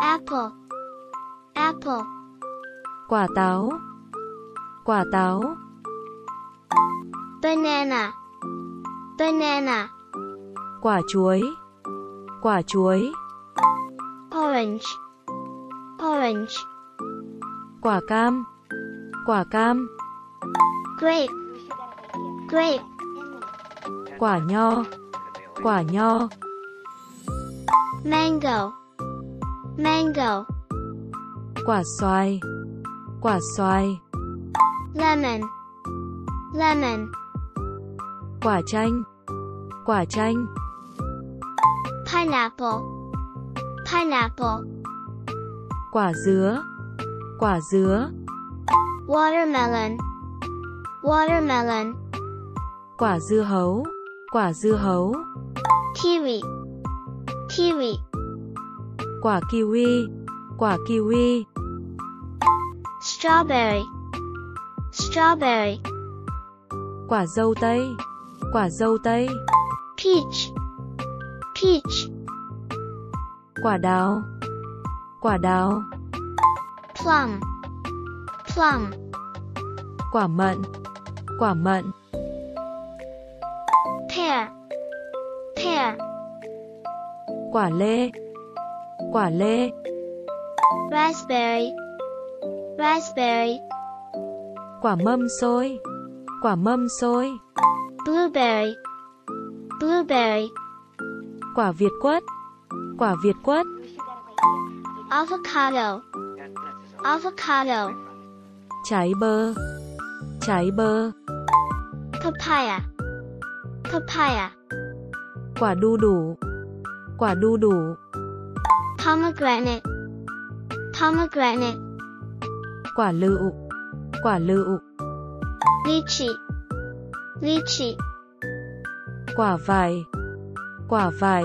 apple. Apple. Quả táo. Quả táo. Banana. Banana. Quả chuối. Quả chuối. Orange. Orange. Quả cam. Quả cam. Grape. Grape. Quả nho. Quả nho. Mango mango. Quả xoài. Quả xoài. Lemon. Lemon. Quả chanh. Quả chanh. Pineapple. Pineapple. Quả dứa. Quả dứa. Watermelon. Watermelon. Quả dưa hấu. Quả dưa hấu. Kiwi. Kiwi quả kiwi. Quả kiwi. Strawberry. Strawberry. Quả dâu tây. Quả dâu tây. Peach. Peach. Quả đào. Quả đào. Plum. Plum. Quả mận. Quả mận. Pear. Pear. Quả lê quả lê. Raspberry. Raspberry. Quả mâm xôi. Quả mâm xôi. Blueberry. Blueberry. Quả việt quất. Quả việt quất. Avocado. Avocado. Trái bơ. Trái bơ. Papaya. Papaya. Quả đu đủ. Quả đu đủ pomegranate pomegranate. Quả lựu quả lựu lychee lychee. Quả vải quả vải